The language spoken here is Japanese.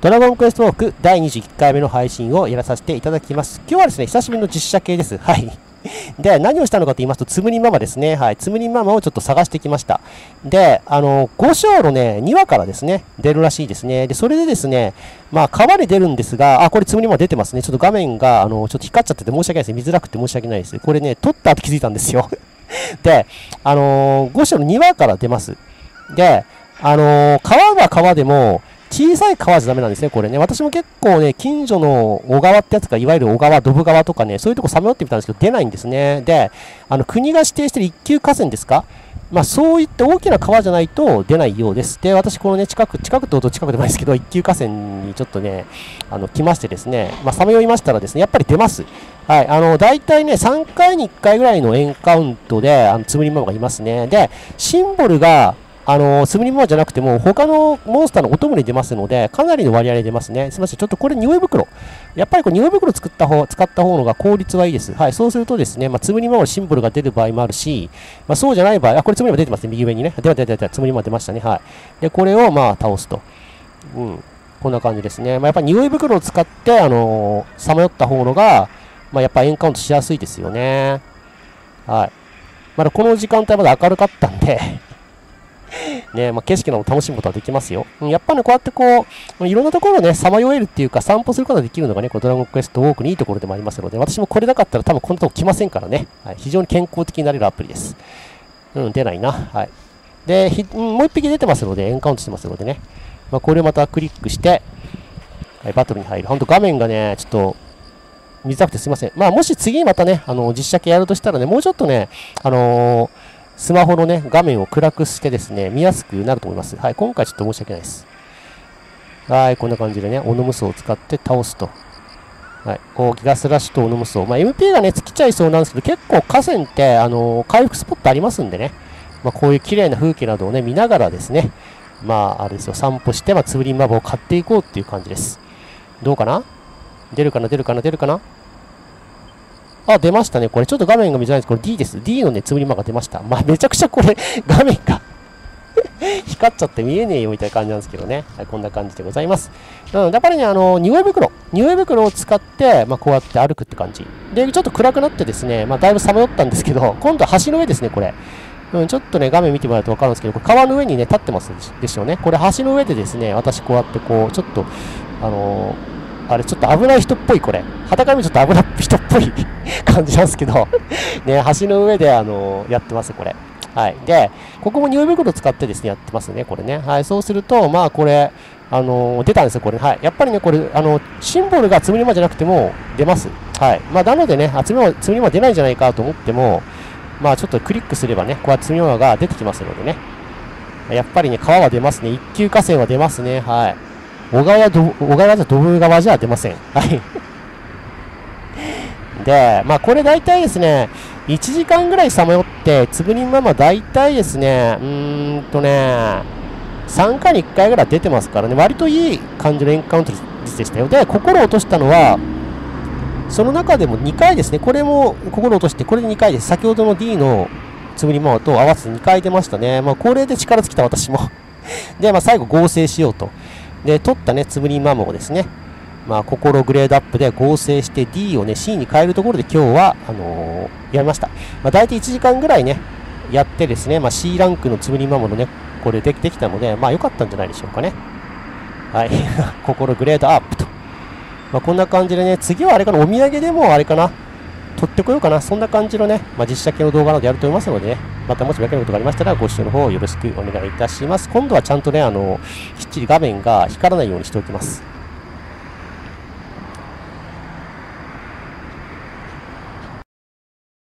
ドラゴンクエストウォーク第21回目の配信をやらさせていただきます。今日はですね、久しぶりの実写系です。はい。で、何をしたのかと言いますと、つむりママですね。はい。つむりママをちょっと探してきました。で、あの、5章のね、2話からですね、出るらしいですね。で、それでですね、まあ、川で出るんですが、あ、これつむりママ出てますね。ちょっと画面が、あの、ちょっと光っちゃってて申し訳ないですね。見づらくて申し訳ないです。これね、撮った後気づいたんですよ。で、あのー、5章の2話から出ます。で、あの、川は川でも、小さい川じゃダメなんですね、これね。私も結構ね、近所の小川ってやつが、いわゆる小川、ドブ川とかね、そういうとこさまよってみたんですけど、出ないんですね。で、あの、国が指定してる一級河川ですか？まあ、そういった大きな川じゃないと出ないようです。で、私、このね、近く、近くってこと近くでもないですけど、一級河川にちょっとね、あの、来ましてですね、まあ、さまよいましたらですね、やっぱり出ます。はい、あの、大体ね、3回に1回ぐらいのエンカウントで、あの、つむりママがいますね。で、シンボルが、あの、スムリモアじゃなくても、他のモンスターのお供に出ますので、かなりの割合で出ますね。すみません。ちょっとこれ、匂い袋。やっぱりこれ、匂い袋作った方、使った方のが効率はいいです。はい。そうするとですね、まあ、つむりモアのシンボルが出る場合もあるし、まあ、そうじゃない場合、あ、これつむりモア出てますね。右上にね。出た出た出た。つむりモア出ましたね。はい。で、これを、まあ、倒すと。うん。こんな感じですね。まあ、やっぱり匂い袋を使って、あのさまよった方のが、まあ、やっぱエンカウントしやすいですよね。はい。まだこの時間帯まだ明るかったんでね、まあ、景色の楽しむことはできますよ。やっぱね、こうやってこう、いろんなところをね、さまよえるっていうか、散歩することができるのがね、このドラゴンクエストウォークにいいところでもありますので、私もこれなかったら多分こんなとこ来ませんからね。はい、非常に健康的になれるアプリです。うん、出ないな。はい。で、ひもう一匹出てますので、エンカウントしてますのでね。まあ、これをまたクリックして、はい、バトルに入る。ほんと画面がね、ちょっと、見づらくてすいません。まあ、もし次またね、あの、実写系やるとしたらね、もうちょっとね、あのースマホのね、画面を暗くしてですね、見やすくなると思います。はい、今回ちょっと申し訳ないです。はい、こんな感じでね、オノムソを使って倒すと。はい、こう、ギガスラッシュとオノムソ。まあ、MP がね、尽きちゃいそうなんですけど、結構河川って、あのー、回復スポットありますんでね、まあ、こういう綺麗な風景などをね、見ながらですね、まあ、あれですよ、散歩して、まあ、つぶりんマブを買っていこうっていう感じです。どうかな？出るかな？出るかな？出るかな？あ、出ましたね。これちょっと画面が見づらいです。これ D です。D のね、つぶりマが出ました。まあ、めちゃくちゃこれ、画面が 光っちゃって見えねえよみたいな感じなんですけどね。はい、こんな感じでございます。うん、やっぱりね、あの、匂い袋。匂い袋を使って、まあ、こうやって歩くって感じ。で、ちょっと暗くなってですね、まあ、だいぶさまよったんですけど、今度は橋の上ですね、これ。うん、ちょっとね、画面見てもらうとわかるんですけど、これ川の上にね、立ってますでしょうね。これ橋の上でですね、私こうやってこう、ちょっと、あのーあれちょっと危ない人っぽいこれ。裸見ちょっと危ない人っぽい 感じなんですけどね、橋の上であのー、やってます、これ。はい。で、ここも匂い袋使ってですね、やってますね、これね。はい。そうすると、まあこれ、あのー、出たんですよ、これ。はい。やっぱりね、これ、あの、シンボルがつむりまじゃなくても出ます。はい。まあ、なのでね、あ、つむりま、つむりま出ないんじゃないかと思っても、まあ、ちょっとクリックすればね、こうやってつむりまが出てきますのでね。やっぱりね、川は出ますね。一級河川は出ますね。はい。小川ど、小川じゃ、ドブ川じゃ出ません。はい。で、まあこれ大体ですね、1時間ぐらいさまよって、つぶりんママ大体ですね、うーんとね、3回に1回ぐらい出てますからね、割といい感じのエンカウント率でしたよ。で、心を落としたのは、その中でも2回ですね、これも心を落として、これで2回です。先ほどの D のつぶりママと合わせて2回出ましたね。まあこれで力尽きた私もで、まあ最後合成しようと。で、取ったね、つぶりマモをですね、まあ、心グレードアップで合成して D をね、C に変えるところで今日は、あのー、やりました。まあ、大体1時間ぐらいね、やってですね、まあ、C ランクのつぶりマモのね、これできてきたので、まあ、良かったんじゃないでしょうかね。はい。心グレードアップと。まあ、こんな感じでね、次はあれかな、お土産でもあれかな、取ってこようかな。そんな感じのね、まあ、実写系の動画などやると思いますのでね、またもし分かることがありましたら、ご視聴の方よろしくお願いいたします。今度はちゃんとね、あの、きっちり画面が光らないようにしておきます。